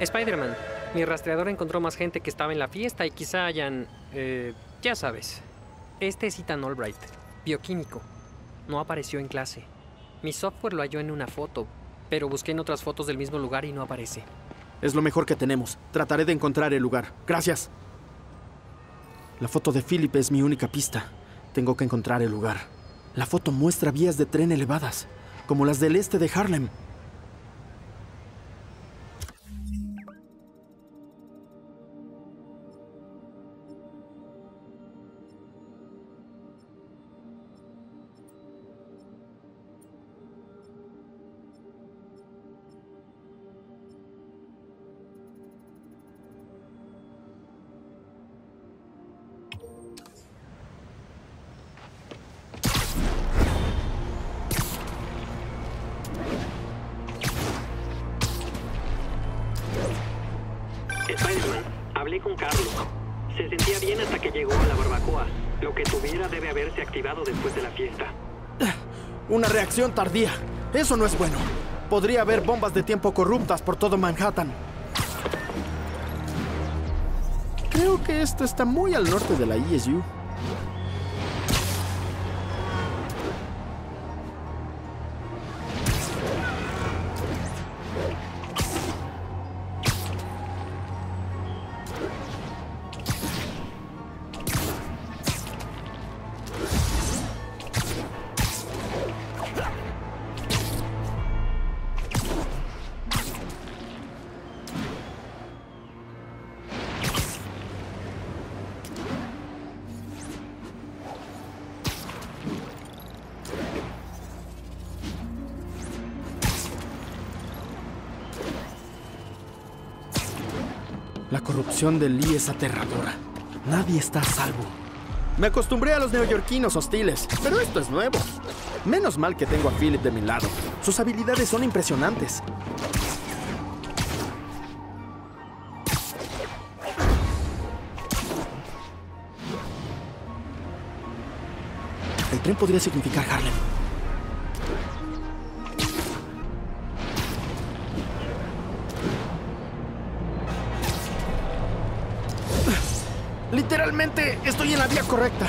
Spider-Man, mi rastreador encontró más gente que estaba en la fiesta y quizá hayan... eh, ya sabes. Este es Ethan Albright, bioquímico. No apareció en clase. Mi software lo halló en una foto, pero busqué en otras fotos del mismo lugar y no aparece. Es lo mejor que tenemos. Trataré de encontrar el lugar. Gracias. La foto de Philip es mi única pista. Tengo que encontrar el lugar. La foto muestra vías de tren elevadas, como las del este de Harlem. Con Carlos. Se sentía bien hasta que llegó a la barbacoa. Lo que tuviera debe haberse activado después de la fiesta. Una reacción tardía. Eso no es bueno. Podría haber bombas de tiempo corruptas por todo Manhattan. Creo que esto está muy al norte de la ESU. La corrupción del Lee es aterradora. Nadie está a salvo. Me acostumbré a los neoyorquinos hostiles, pero esto es nuevo. Menos mal que tengo a Philip de mi lado. Sus habilidades son impresionantes. El tren podría significar Harlem. Literalmente estoy en la vía correcta.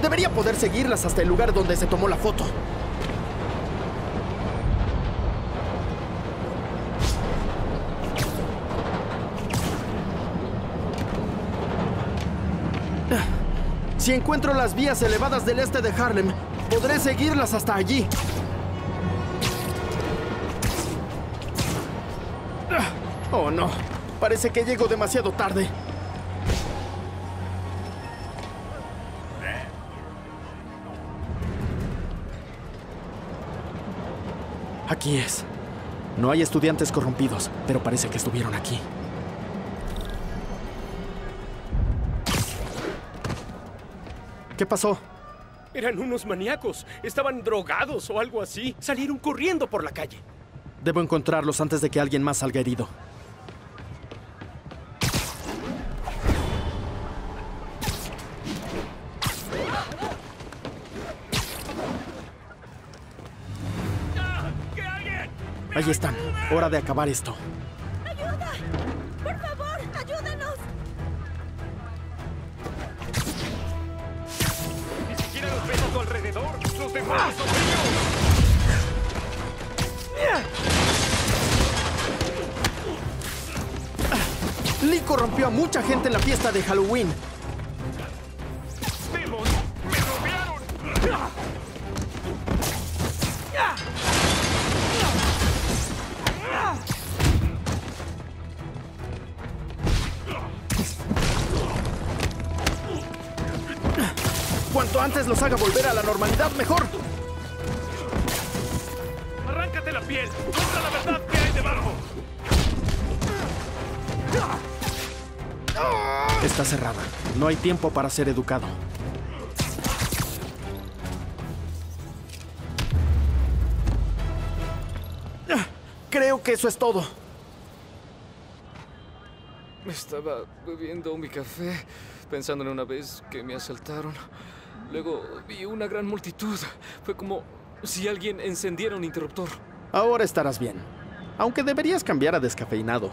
Debería poder seguirlas hasta el lugar donde se tomó la foto. Si encuentro las vías elevadas del este de Harlem, podré seguirlas hasta allí. Oh no, parece que llego demasiado tarde. Aquí es. No hay estudiantes corrompidos, pero parece que estuvieron aquí. ¿Qué pasó? Eran unos maníacos. Estaban drogados o algo así. Salieron corriendo por la calle. Debo encontrarlos antes de que alguien más salga herido. Ahí están. Hora de acabar esto. ¡Ayuda! ¡Por favor, ayúdenos! Ni siquiera los ves a tu alrededor. Los demonios son ellos. Lee corrompió a mucha gente en la fiesta de Halloween. Antes los haga volver a la normalidad, mejor. ¡Arráncate la piel! ¡Muestra la verdad que hay debajo! Está cerrada. No hay tiempo para ser educado. Creo que eso es todo. Estaba bebiendo mi café, pensando en una vez que me asaltaron. Luego vi una gran multitud. Fue como si alguien encendiera un interruptor. Ahora estarás bien. Aunque deberías cambiar a descafeinado.